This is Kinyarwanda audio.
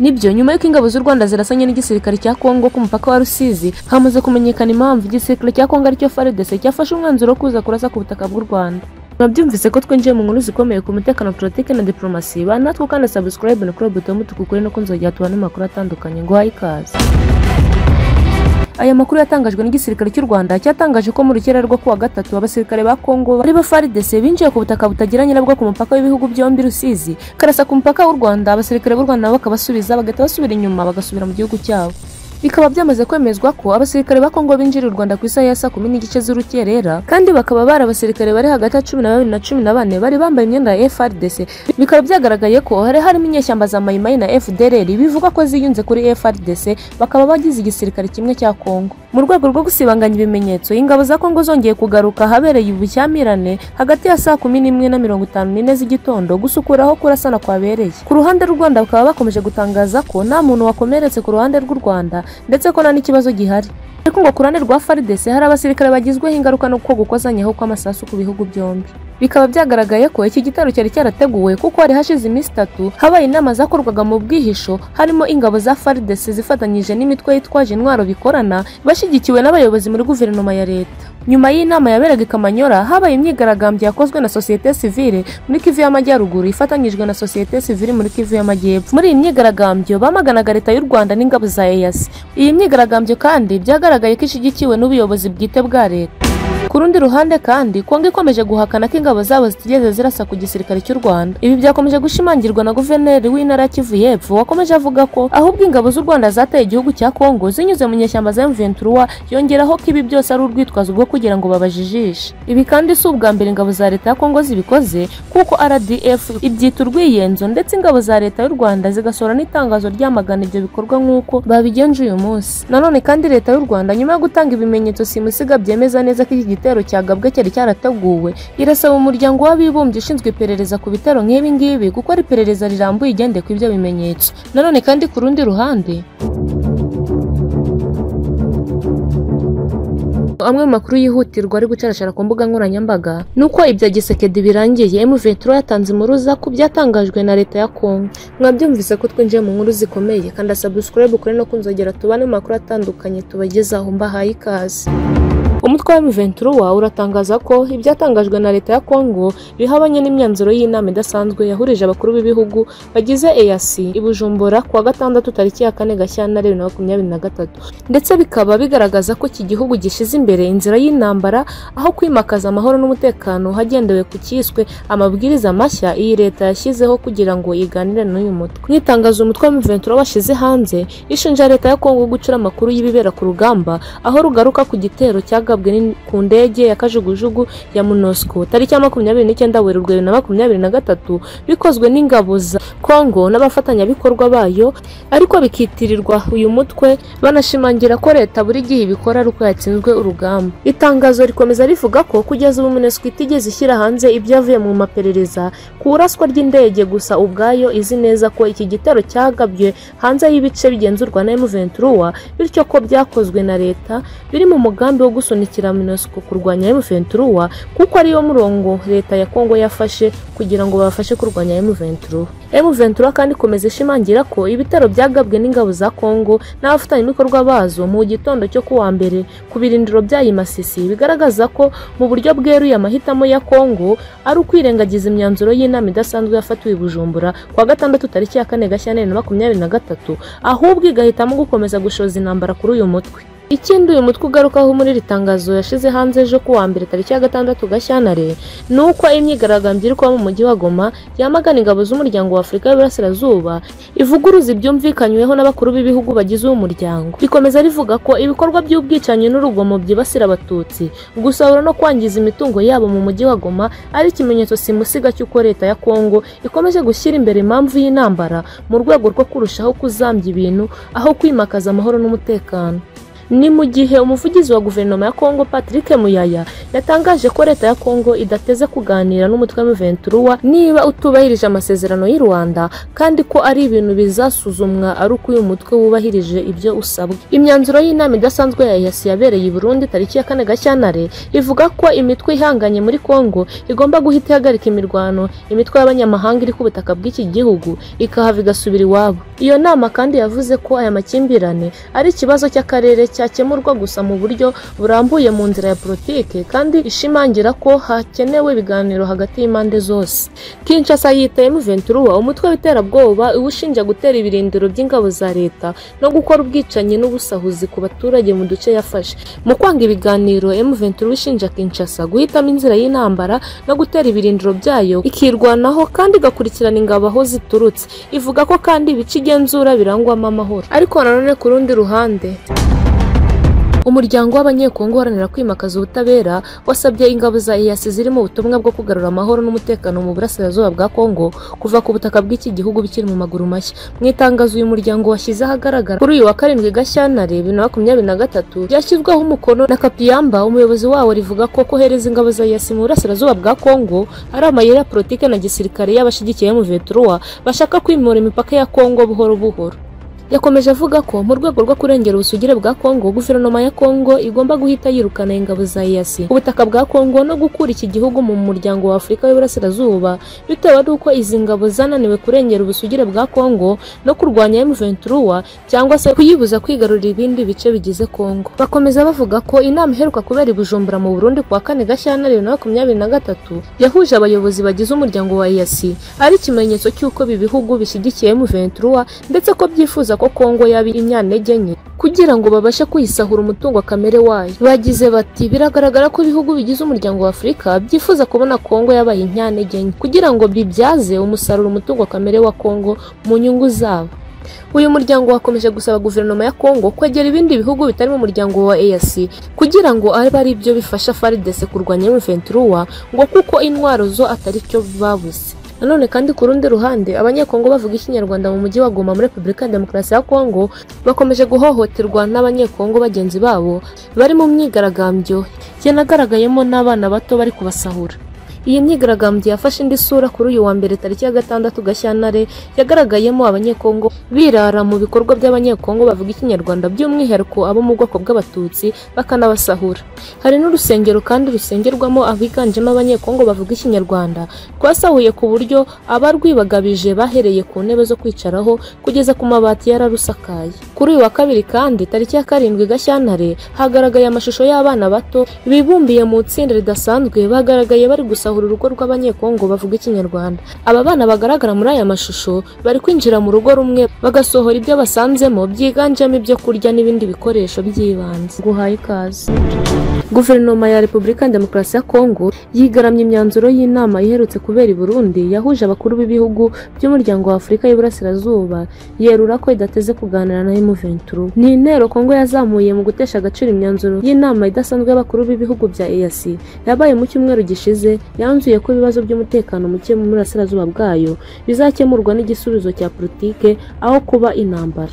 ni byo nyuma y'uko ingabo z'u rwanda zirasanye n'igisirikare cya kongo ku mupaka wa rusizi hamaze kumenyekana impamvu igisirikare cya kongo ari cyo faridese cyafashe umwanzuro wo kuza kurasa ku butaka bw'u rwanda. Mwabyumvise ko twinjiye mu nkuru zikomeye ku mutekano politiki na diplomasi ba natwe kandi subscribe na kuri buto mutuku kuri no kunzogera tubone amakuru atandukanye. Ngo ikaze. Aya makuru yatangajwe n'igisirikare cy'u Rwanda cyatangaje ko mu rukera rwo kuwa gatatu abasirikare ba Kongo bari ba FARDC binjiye ku butaka butagira nyirabwo ku mupaka w'ibihugu byombi Rusizi. Karasa ku mupaka w'u Rwanda abasirikare b'u Rwanda bakabasubiza bagahita basubira inyuma bagasubira mu gihugu cyabo. Bikaba byamaze kwemezwa ko abasirikare ba Kongo binjira u Rwanda ku isaha ya saa kumi n'igice z'urukerera kandi bakaba bari abasirikare bari hagati ya cumi na babiri na cumi na bane bari bambaye imyenda ya FRDC bikaba byagaragaye ko hari harimo inyeshyamba za Mayimayi na FDLR bivuga ko ziyunze kuri FRDC bakaba bagize igisirikare kimwe cya Kongo. Mu rwego rwo gusibanganya ibimenyetso ingabo za Kongo zongeye kugaruka habereye ubushyamirane hagati ya saa kumi n'imwe na mirongo itanu n'ine z'igitondo gusukura aho kurasana kwabereye. Ku ruhande rw'u Rwanda bakaba bakomeje gutangaza ko nta muntu wakomeretse ku ruhande rw'u Rwanda ndetse ko nta n'ikibazo gihari. Ariko ngo ku ruhande rwa FARDC hari abasirikare bagizweho ingaruka no gukozanyaho kw'amasasu ku bihugu byombi. Bikaba byagaragaye ko iki gitero cyari cyarateguwe kuko hari hashize iminsi itatu habaye inama zakorwaga mu bwihisho harimo ingabo za FARDC zifatanyije n'imitwe yitwaje intwaro bikorana bashyigikiwe n'abayobozi muri guverinoma ya leta. Nyuma y'inama yaberaga i Kamanyora habaye imyigaragambyo yakozwe na sosiyete sivile muri Kivu y'Amajyaruguru ifatanyijwe na sosiyete sivile muri Kivu y'Amajyepfo. Muri iyi myigaragambyo bamaganaga leta y'u Rwanda n'ingabo za EAC iyi myigaragambyo kandi byagaragaye ko ishyigikiwe n'ubuyobozi bwite bwa leta. Ku rundi ruhande kandi kongo ikomeje guhakana ko ingabo zabo zitigeze zirasa ku gisirikare cy'u rwanda. Ibi byakomeje gushimangirwa na guverineri w'intara ya kivu y'epfo wakomeje avuga ko ahubwo ingabo z'u rwanda zateye igihugu cya kongo zinyuze mu nyeshyamba za m23 yongeraho ko ibi byose ari urwitwazo rwo kugira ngo babajijishe. Ibi kandi si ubwa mbere ingabo za leta ya kongo zibikoze kuko rdf ibyita urwiyenzo ndetse ingabo za leta y'u rwanda zigasohora n'itangazo ryamagana ibyo bikorwa nk'uko babigenje uyu munsi. Nanone kandi leta y'u rwanda nyuma yo gutanga ibimenyetso simusiga byemeza neza ko iki igitero cyagabwe cyari cyarateguwe. Irasaba umuryango w'abibumbye ushinzwe iperereza ku bitero nk'ibi ngibi gukora iperereza rirambuye igendeye ku ibyo bimenyetso nanone kandi ku rundi ruhande amwe mu makuru yihutirwa ari gucarashara ku mbuga nkoranyambaga ni uko ibya gisekedi birangiye M23 yatanze impuruza ku byatangajwe na leta ya Kongo mwabyumvise ko twinjiye mu nkuru zikomeye kandi subscribe kuri no kunzogera tubane mu makuru atandukanye tubagezaho mbahaye ikaze. Umutwe wa M23 uratangaza ko ibyatangajwe na leta ya Kongo bihabanye n'imyanzuro y'inama idasanzwe yahurije abakuru b'ibihugu bagize EAC i Bujumbura kuwa gatandatu tariki ya kane Gashyantare bibiri na makumyabiri na gatatu. Ndetse bikaba bigaragaza ko iki gihugu gishize imbere inzira y'intambara aho kwimakaza amahoro n'umutekano hagendewe ku cyiswe amabwiriza mashya iyi leta yashyizeho kugira ngo iganire n'uyu mutwe. Mu itangazo umutwe wa M23 washyize hanze ishinja leta ya Kongo gucura amakuru y'ibibera ku rugamba aho rugaruka ku gitero cyagabwe ku ndege ya kajugujugu ya MONUSCO. Tariki ya makumyabiri n'icyenda Werurwe bibiri na makumyabiri na gatatu bikozwe n'ingabo za Kongo n'abafatanyabikorwa bayo ariko bikitirirwa uyu mutwe banashimangira ko leta buri gihe ibikora ari uko yatsinzwe urugamba. Itangazo rikomeza rivuga ko kugeza ubu MONUSCO itigeze ishyira hanze ibyavuye mu maperereza ku uraswa ry'indege gusa ubwayo izi neza ko iki gitero cyagabwe hanze y'ibice bigenzurwa na M23 bityo ko byakozwe na leta biri mu mugambi wo gusunikira MONUSCO kurwanya M23 kuko ariyo murongo leta ya Kongo yafashe kugira ngo babafashe kurwanya M23 M23 kandi ikomeza ishimangira ko ibitero byagabwe n'ingabo za Kongo n'abafatanyabikorwa bazo mu gitondo cyo kuwa mbere ku birindiro byayi Masisi bigaragaza ko mu buryo bweruye amahitamo ya Kongo ari ukwirengagiza imyanzuro y'inama idasanzwe yafatiwe i Bujumbura kuwa gatandatu tariki ya kane Gashyantare na makumyabiri na gatatu ahubwo igahitamo gukomeza gushoza intambara kuri uyu mutwe. Ikindi uyu mutwe ugarukaho muri iri tangazo yashize hanze ejo kuwa mbere tariki ya gatandatu Gashyantare ni uko imyigaragambyo iri kuba mu mujyi wa Goma yamagana ingabo z'umuryango wa Afurika y'Iburasirazuba ivuguruza ibyumvikanyweho n'abakuru b'ibihugu bagize uwo muryango. Rikomeza rivuga ko ibikorwa by'ubwicanyi n'urugomo byibasira abatutsi gusahura no kwangiza imitungo yabo mu mujyi wa Goma ari ikimenyetso simusiga cy'uko leta ya Kongo ikomeje gushyira imbere impamvu y'intambara mu rwego rwo kurushaho kuzambya ibintu aho kwimakaza amahoro n'umutekano. Ni mu gihe umuvugizi wa guverinoma ya Kongo Patrick Muyaya yatangaje ko leta ya Kongo idateze kuganira n'umutwe wa M23 niba utubahirije amasezerano y'u Rwanda kandi ko ari ibintu bizasuzumwa ari uko uyu mutwe wubahirije ibyo usabwa imyanzuro y'inama idasanzwe ya EAC yabereye i Burundi tariki ya kane Gashyantare ivuga ko imitwe ihanganye muri Kongo igomba guhita ihagarika imirwano. Imitwe y'abanyamahanga iri ku butaka bw'iki gihugu ikahava igasubira iwabo. Iyo nama kandi yavuze ko aya makimbirane ari ikibazo cy'akarere cyakemurwa gusa mu buryo burambuye mu nzira ya politike kandi ishimangira ko hakenewe ibiganiro hagati y'impande zose. Kinshasa yita M23 umutwe w'iterabwoba iwushinja gutera ibirindiro by'ingabo za leta no gukora ubwicanyi n'ubusahuzi ku baturage mu duce yafashe. Mu kwanga ibiganiro M23 ishinja Kinshasa guhitamo inzira y'intambara no gutera ibirindiro byayo ikirwanaho kandi igakurikirana ingabo aho ziturutse. Ivuga ko kandi ibice igenzura birangwamo amahoro. Ariko nanone ku rundi ruhande umuryango w'abanyekongo uharanira kwimakaza ubutabera wasabye ingabo za EAC ziri mu butumwa bwo kugarura amahoro n'umutekano mu burasirazuba bwa Kongo kuva ku butaka bw'iki gihugu bikiri mu maguru mashya. Mu itangazo uyu muryango washyize ahagaragara kuri uyu wa karindwi Gashyantare bibiri na makumyabiri na gatatu ryashyizweho umukono na Kapiyamba umuyobozi wawo rivuga ko kohereza ingabo za EAC mu burasirazuba bwa Kongo ari amayeri ya politike na gisirikare y'abashyigikiye M23 bashaka kwimura imipaka ya Kongo buhoro buhoro. Yakomeje avuga ko mu rwego rwo kurengera ubusugire bwa Kongo guverinoma ya Kongo igomba guhita yirukana ingabo za EAC ubutaka bwa Kongo no gukura iki gihugu mu muryango wa Afurika y'Iburasirazuba bitewe n'uko izi ngabo zananiwe kurengera ubusugire bwa Kongo no kurwanya M23 cyangwa se kuyibuza kwigarurira ibindi bice bigize Kongo. Bakomeza bavuga ko inama iheruka kubera i Bujumbura mu Burundi kuwa kane Gashyantare bibiri na makumyabiri na gatatu yahuje abayobozi bagize umuryango wa EAC ari ikimenyetso cy'uko ibi bihugu bishyigikiye M23 ndetse ko byifuza ko Kongo yaba inyantege nke kugira ngo babashe kuyisahura umutungo kamere wayo. Bagize bati biragaragara ko ibihugu bigize umuryango wa Afurika byifuza kubona Kongo yabaye inyantege nke kugira ngo bibyaze umusaruro umutungo kamere wa Kongo mu nyungu zabo. Uyu muryango wakomeje gusaba guverinoma ya Kongo kwegera ibindi bihugu bitari mu muryango wa EAC kugira ngo abe ari byo bifasha FARDC kurwanya M23 ngo kuko intwaro zo atari cyo babuze. Nanone kandi ku rundi ruhande abanyekongo bavuga ikinyarwanda mu mujyi wa Goma muri Repubulika ya Demokarasi ya Kongo bakomeje guhohoterwa n'abanyekongo bagenzi babo bari mu myigaragambyo yanagaragayemo n'abana bato bari kubasahura. Iyi myigaragambyo yafashe indi sura kuri uyu wa mbere tariki ya gatandatu Gashyantare yagaragayemo abanyekongo birara mu bikorwa by'abanyekongo bavuga ikinyarwanda by'umwihariko abo mu bwoko bw'abatutsi bakanabasahura. Hari n'urusengero kandi rusengerwamo abiganjemo abanyekongo bavuga ikinyarwanda rwasahuye ku buryo abarwibagabije bahereye ku ntebe zo kwicaraho kugeza ku mabati yararusakaye. Kuri uyu wa kabiri kandi tariki ya karindwi Gashyantare hagaragaye amashusho y'abana bato bibumbiye mu itsinda ridasanzwe bagaragaye bari gusahura urugo rw'abanyekongo bavuga ikinyarwanda. Aba bana bagaragara muri aya mashusho bari kwinjira mu rugo rumwe bagasohora ibyo basanzemo byiganjemo ibyo kurya n'ibindi bikoresho by'ibanze. Guhaye ikaze. Guverinoma ya repubulika ya demokarasi ya kongo yigaramye imyanzuro y'inama iherutse kubera i burundi yahuje abakuru b'ibihugu by'umuryango wa afurika y'iburasirazuba yerura ko idateze kuganira na M23 ni intero kongo yazamuye mu gutesha agaciro imyanzuro y'inama idasanzwe y'abakuru b'ibihugu bya EAC yabaye mu cyumweru gishize yanzuye ko ibibazo by'umutekano muke mu burasirazuba bwayo bizakemurwa n'igisubizo cya politike aho kuba intambara.